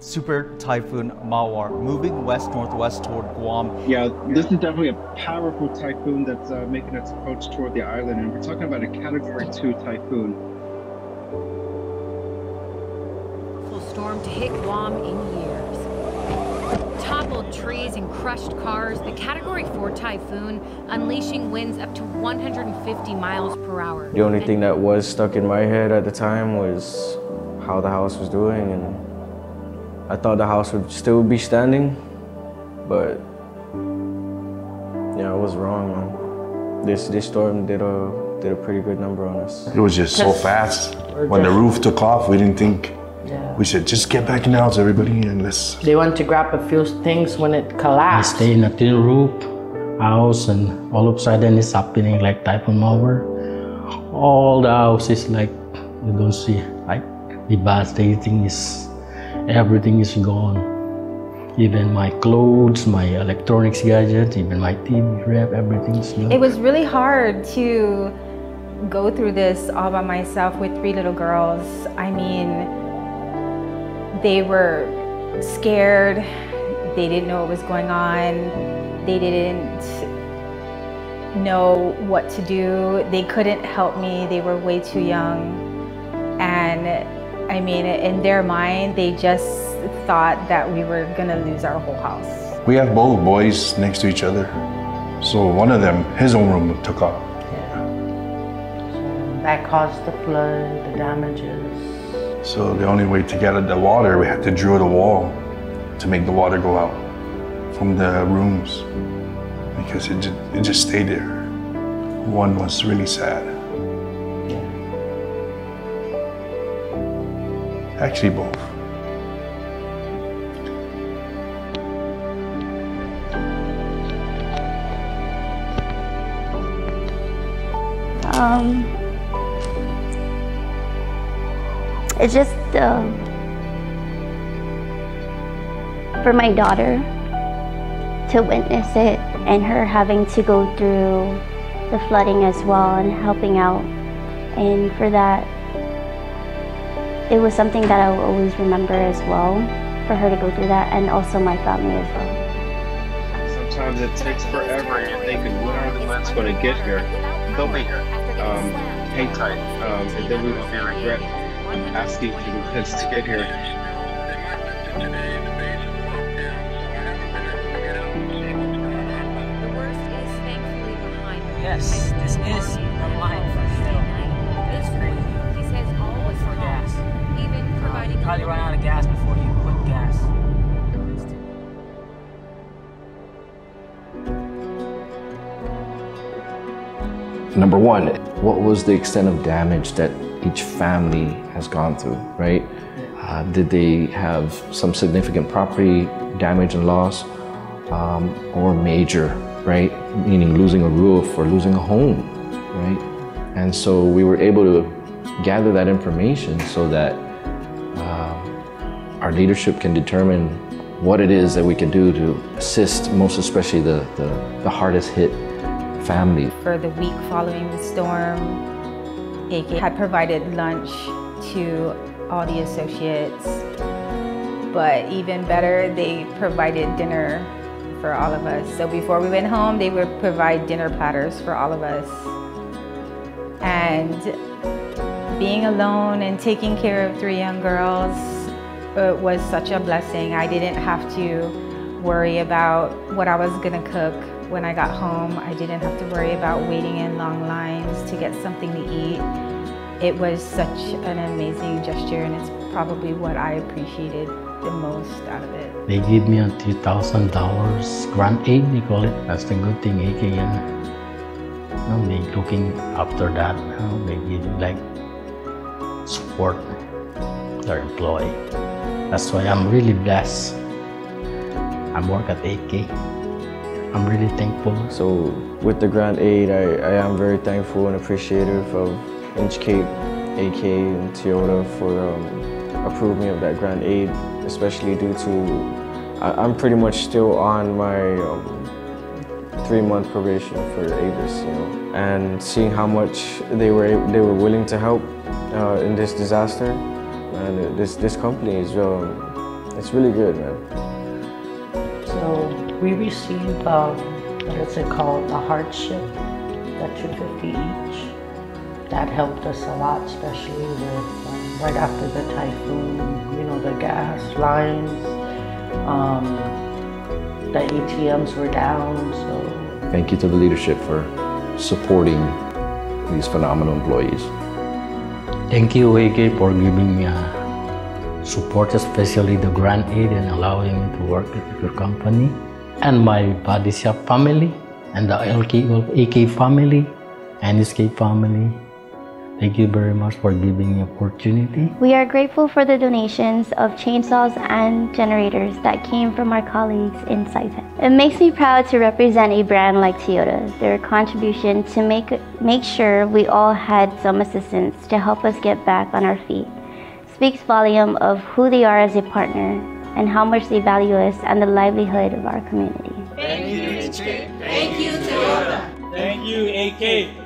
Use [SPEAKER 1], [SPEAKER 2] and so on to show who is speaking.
[SPEAKER 1] Super Typhoon Mawar moving west northwest toward Guam.
[SPEAKER 2] Yeah, this is definitely a powerful typhoon that's uh, making its approach toward the island, and we're talking about a Category 2 typhoon.
[SPEAKER 3] Storm to hit Guam in years. Toppled trees and crushed cars, the Category 4 typhoon unleashing winds up to 150 miles per hour.
[SPEAKER 4] The only thing that was stuck in my head at the time was how the house was doing and I thought the house would still be standing, but yeah, I was wrong, man. This this storm did a did a pretty good number on us.
[SPEAKER 5] It was just so fast. When the roof took off, we didn't think.
[SPEAKER 6] Yeah.
[SPEAKER 5] We said, just get back in the house, everybody, and let's.
[SPEAKER 6] They went to grab a few things when it
[SPEAKER 7] We
[SPEAKER 6] collapsed.
[SPEAKER 7] stay in a thin roof house and all of a sudden it's happening like typhoon Mawar. All the houses like you don't see like devastating is everything is gone. Even my clothes, my electronics gadgets, even my TV everything's gone.
[SPEAKER 8] It was really hard to go through this all by myself with three little girls. I mean, they were scared. They didn't know what was going on. They didn't know what to do. They couldn't help me. They were way too young. And I mean, in their mind, they just thought that we were gonna lose our whole house.
[SPEAKER 5] We have both boys next to each other. So one of them, his own room took off.
[SPEAKER 6] That caused the flood, the damages.
[SPEAKER 5] So the only way to get at the water, we had to drill the wall to make the water go out from the rooms because it just, it just stayed there. One was really sad. Actually, both.
[SPEAKER 9] Um, it's just um, for my daughter to witness it and her having to go through the flooding as well and helping out. And for that, it was something that I will always remember as well for her to go through that and also my family as well.
[SPEAKER 2] Sometimes it takes forever, and you're thinking, when are the Mets going to get here? They'll be here. Um, hang tight. Um, and then we will be regret asking for the Mets to get here.
[SPEAKER 3] The worst is thankfully behind us.
[SPEAKER 10] Yes, this is probably run out of gas before you put gas.
[SPEAKER 4] Number one, what was the extent of damage that each family has gone through, right? Uh, did they have some significant property damage and loss um, or major, right? Meaning losing a roof or losing a home, right? And so we were able to gather that information so that our leadership can determine what it is that we can do to assist, most especially the, the, the hardest hit families.
[SPEAKER 8] For the week following the storm, AK had provided lunch to all the associates. But even better, they provided dinner for all of us. So before we went home, they would provide dinner platters for all of us. And being alone and taking care of three young girls uh, was such a blessing. I didn't have to worry about what I was gonna cook when I got home. I didn't have to worry about waiting in long lines to get something to eat. It was such an amazing gesture and it's probably what I appreciated the most out of it.
[SPEAKER 7] They give me a two thousand dollars grant aid, they call it. That's the good thing, AK. And you know, they looking after that. You know, they give like support their employee. That's why I'm really blessed. I work at AK. I'm really thankful.
[SPEAKER 4] So with the grant aid, I, I am very thankful and appreciative of Inchcape, AK, and Toyota for um, approving of that grant aid, especially due to I, I'm pretty much still on my um, three-month probation for Avis, you know, and seeing how much they were they were willing to help uh, in this disaster, and this this company is um, It's really good, man.
[SPEAKER 6] So we received, um, what is it called, a hardship, that 250 each. That helped us a lot, especially with um, right after the typhoon, you know, the gas lines, um, the ATMs were down, so
[SPEAKER 4] Thank you to the leadership for supporting these phenomenal employees.
[SPEAKER 7] Thank you, AK, for giving me uh, support, especially the grant aid and allowing me to work with your company. And my shop family, and the LK, AK family, and SK family. Thank you very much for giving me opportunity.
[SPEAKER 9] We are grateful for the donations of chainsaws and generators that came from our colleagues in Saipan. It makes me proud to represent a brand like Toyota. Their contribution to make, make sure we all had some assistance to help us get back on our feet speaks volume of who they are as a partner and how much they value us and the livelihood of our community.
[SPEAKER 10] Thank you, AK. Thank you, Toyota.
[SPEAKER 11] Thank you, AK.